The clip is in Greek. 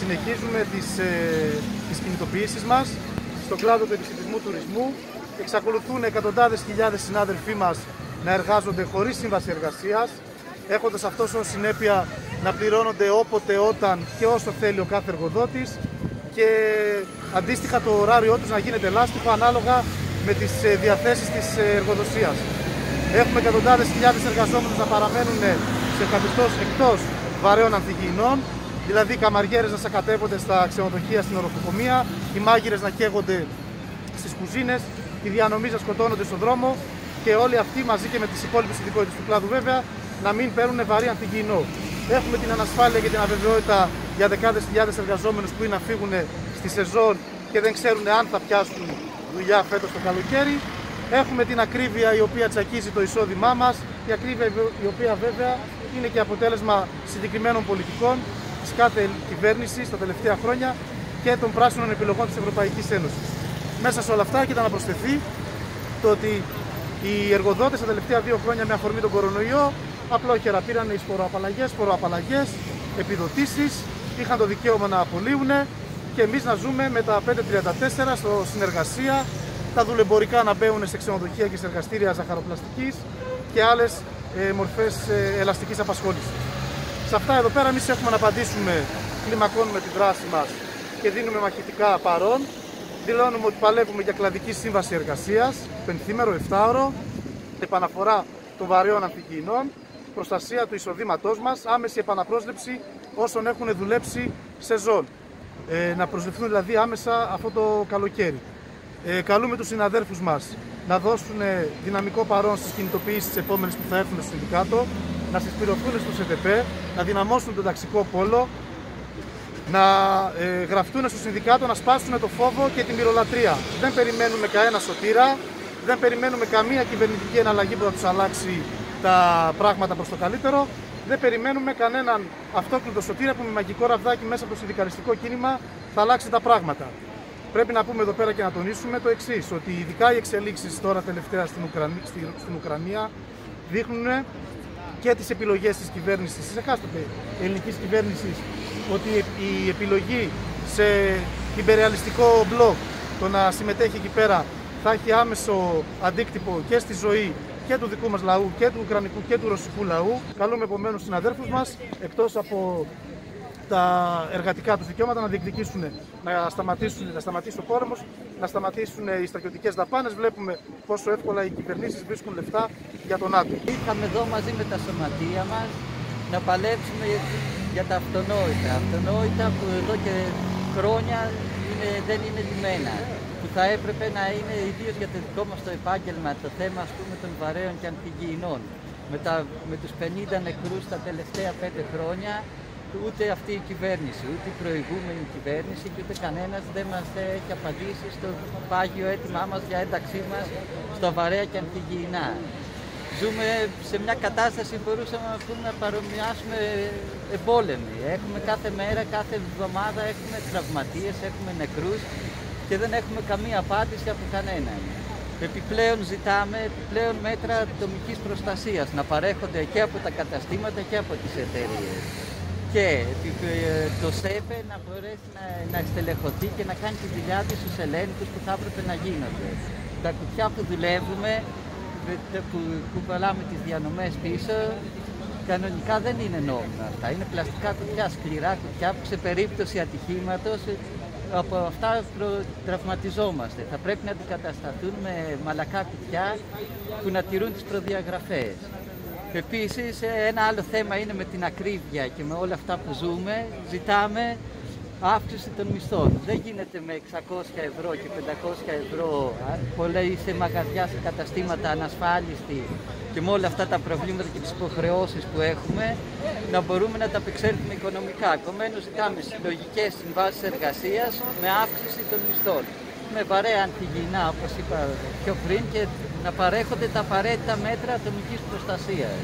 Συνεχίζουμε τις, ε, τις κινητοποιήσεις μας στον κλάδο του επιστημισμού τουρισμού. Εξακολουθούν εκατοντάδες χιλιάδες συνάδελφοί μας να εργάζονται χωρίς σύμβαση εργασίας, έχοντας αυτό ως συνέπεια να πληρώνονται όποτε, όταν και όσο θέλει ο κάθε εργοδότης και αντίστοιχα το ωράριό τους να γίνεται λάστιχο ανάλογα με τις ε, διαθέσεις της ε, εργοδοσίας. Έχουμε εκατοντάδες χιλιάδες εργαζόμενους να παραμένουν σε καθεστώς εκτός βαρέων ανθυγιεινών, δηλαδή οι καμαριέρες να σακατεύονται στα ξενοδοχεία στην οροφοκομεία, οι μάγειρες να καίγονται στις κουζίνες, οι διανομείς να σκοτώνονται στον δρόμο και όλοι αυτοί μαζί και με τις υπόλοιπες ειδικότητες του κλάδου βέβαια να μην παίρνουν βαρύ ανθυγιεινό. Έχουμε την ανασφάλεια και την αβεβαιότητα για δεκάδες χιλιάδες εργαζόμενους που είναι να φύγουν στη σεζόν και δεν ξέρουν αν θα πιάσουν δουλειά φέτος το καλοκαίρι. Έχουμε την ακρίβεια η οποία τσακίζει το εισόδημά μας, η ακρίβεια η οποία βέβαια είναι και αποτέλεσμα συγκεκριμένων πολιτικών της κάθε κυβέρνηση τα τελευταία χρόνια και των πράσινων επιλογών της Ευρωπαϊκής Ένωσης. Μέσα σε όλα αυτά και να προσθεθεί το ότι οι εργοδότες τα τελευταία δύο χρόνια με αφορμή τον κορονοϊό απλόχερα πήραν οι φοροαπαλλαγές, φοροαπαλλαγές, επιδοτήσεις, είχαν το δικαίωμα να απολύουν και εμείς να ζούμε με τα 534 στο συνεργασία, τα δουλεμπορικά να μπαίνουν σε ξενοδοχεία και σε εργαστήρια ζαχαροπλαστικής και άλλες ε, μορφές ε, ελαστικής απασχόλησης. Σε αυτά εδώ πέρα εμείς έχουμε να απαντήσουμε, κλιμακώνουμε τη δράση μας και δίνουμε μαχητικά παρόν. Δηλώνουμε ότι παλεύουμε για κλαδική σύμβαση εργασίας, πενθήμερο, 7ωρο, επαναφορά των βαρέων αμφικοινών, προστασία του εισοδήματός μας, άμεση επαναπρόσληψη όσων έχουν δουλέψει σεζόν. Ε, να προσληφθούν δηλαδή άμεσα αυτό το καλοκαίρι. Ε, καλούμε τους συναδέλφους μας να δώσουν δυναμικό παρόν στις κινητοποιήσεις τι επόμενε που θα έρθουν στο Συνδικάτο, να συσπηρωθούν στο ΣΕΤΕΠ, να δυναμώσουν τον ταξικό πόλο, να ε, γραφτούν στο Συνδικάτο, να σπάσουν το φόβο και τη μυρολατρεία. Δεν περιμένουμε κανένα σωτήρα, δεν περιμένουμε καμία κυβερνητική εναλλαγή που θα τους αλλάξει τα πράγματα προς το καλύτερο. Δεν περιμένουμε κανέναν αυτόκλητο σωτήρα που με μαγικό ραβδάκι μέσα από το συνδικαλιστικό κίνημα θα αλλάξει τα πράγματα. Πρέπει να πούμε εδώ πέρα και να τονίσουμε το εξής, ότι ειδικά οι εξελίξεις τώρα τελευταία στην, Ουκρανία, στην Ουκρανία δείχνουν και τις επιλογές της κυβέρνησης, τη εκάστοτε ελληνικής κυβέρνησης, ότι η επιλογή σε υπερεαλιστικό μπλοκ, το να συμμετέχει εκεί πέρα, θα έχει άμεσο αντίκτυπο και στη ζωή και του δικού μας λαού και του Ουκρανικού και του Ρωσικού λαού. Καλούμε επομένως συναδέλφους μας, εκτός από τα εργατικά τους δικαιώματα να διεκδικήσουν να, σταματήσουν, να σταματήσει ο πόλεμος, να σταματήσουν οι στρατιωτικές δαπάνες. Βλέπουμε πόσο εύκολα οι κυβερνήσεις βρίσκουν λεφτά για τον άτομο. Ήρθαμε εδώ μαζί με τα σωματεία μας να παλέψουμε για τα αυτονόητα. Αυτονόητα που εδώ και χρόνια είναι, δεν είναι λιμένα. Που θα έπρεπε να είναι ιδίως για το δικό μας το επάγγελμα το θέμα ας πούμε, των βαρέων και αντιγυηνών. Με, τα, με τους 50 νεκρούς τα τελευταία 5 χρόνια ούτε αυτή η κυβέρνηση, ούτε η προηγούμενη κυβέρνηση και ούτε κανένας δεν μας έχει απαντήσει στο πάγιο αίτημά μας για ένταξή μας στα βαρέα και αντιγυηνά. Ζούμε σε μια κατάσταση που μπορούσαμε να, πούμε, να παρομοιάσουμε εμπόλεμοι. Έχουμε κάθε μέρα, κάθε εβδομάδα έχουμε τραυματίες, έχουμε νεκρούς και δεν έχουμε καμία απάντηση από κανέναν. Επιπλέον ζητάμε επιπλέον μέτρα ατομικής προστασίας να παρέχονται και από τα καταστήματα και από τις εταιρείες και ε, το ΣΕΠΕ να μπορέσει να, να στελεχωθεί και να κάνει τη δουλειά της στους ελέγχους που θα έπρεπε να γίνονται. Τα κουτιά που δουλεύουμε, που κουβαλάμε τις διανομές πίσω, κανονικά δεν είναι νόμιμα αυτά. Είναι πλαστικά κουτιά, σκληρά κουτιά που σε περίπτωση ατυχήματος από αυτά τραυματιζόμαστε. Θα πρέπει να αντικατασταθούν με μαλακά κουτιά που να τηρούν τις προδιαγραφές. Επίσης ένα άλλο θέμα είναι με την ακρίβεια και με όλα αυτά που ζούμε ζητάμε αύξηση των μισθών. Δεν γίνεται με 600 ευρώ και 500 ευρώ πολλοί σε μαγαζιά, σε καταστήματα ανασφάλιστοι και με όλα αυτά τα προβλήματα και τις υποχρεώσεις που έχουμε να μπορούμε να τα απεξέλθουμε οικονομικά. Επομένως ζητάμε συλλογικές συμβάσεις εργασίας με αύξηση των μισθών. Με βαρέα αντιγυνά, όπως είπα πιο πριν, και να παρέχονται τα απαραίτητα μέτρα ατομικής προστασίας.